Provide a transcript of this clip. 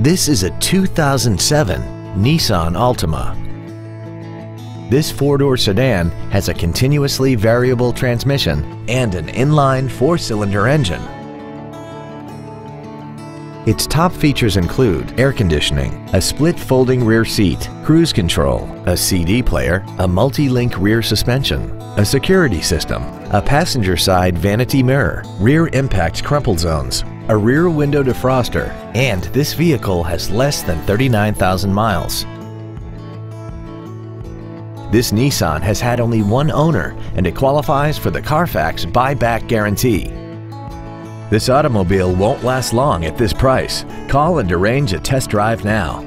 This is a 2007 Nissan Altima. This four-door sedan has a continuously variable transmission and an inline four-cylinder engine. Its top features include air conditioning, a split folding rear seat, cruise control, a CD player, a multi-link rear suspension, a security system, a passenger side vanity mirror, rear impact crumple zones, a rear window defroster, and this vehicle has less than 39,000 miles. This Nissan has had only one owner and it qualifies for the Carfax buyback guarantee. This automobile won't last long at this price. Call and arrange a test drive now.